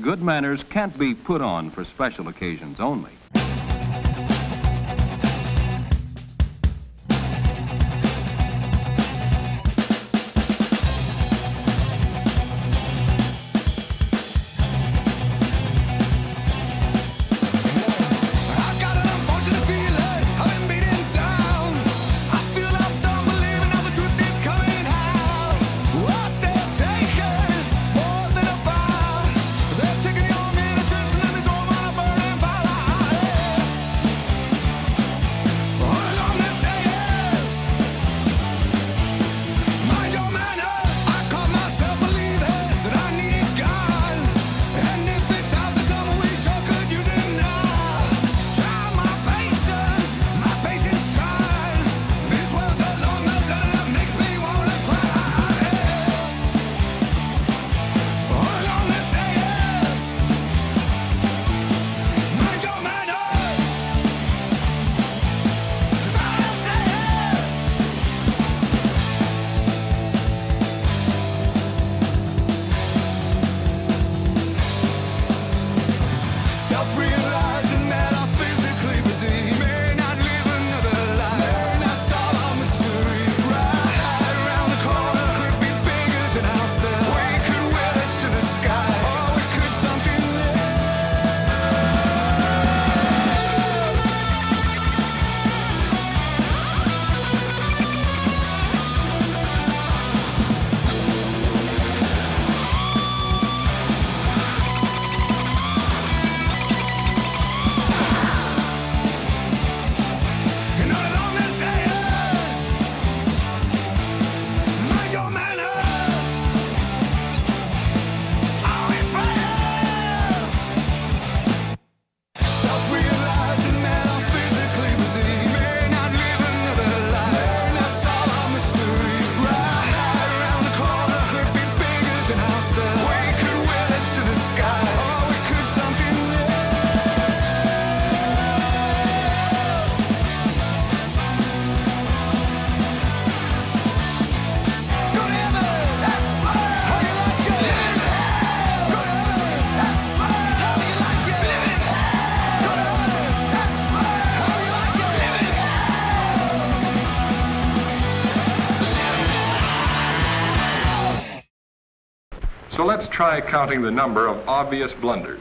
Good manners can't be put on for special occasions only. So let's try counting the number of obvious blunders.